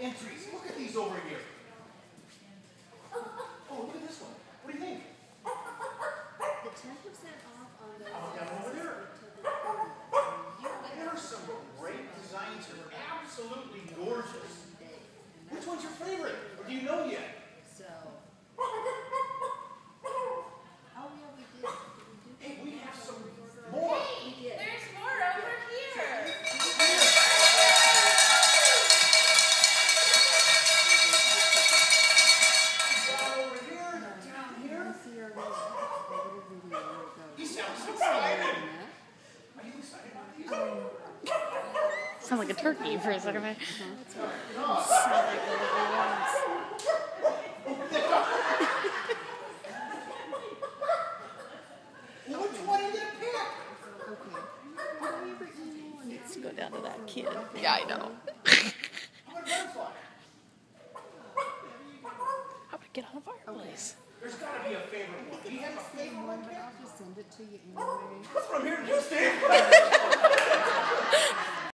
entries. Look at these over here. Oh, look at this one. What do you think? The 10% off on. Oh, down over there. There are some great designs here. Absolutely gorgeous. Which one's your favorite? Sound like a turkey for a second. Well, which one are you gonna pick? Okay. Did we ever email and Let's go down to that kid. Yeah, I know. How about a butterfly? How would I get on a fireplace? There's gotta be a favorite one. Do you have a favorite one. I'll just send it to you anyway. That's what I'm here to do, Steve.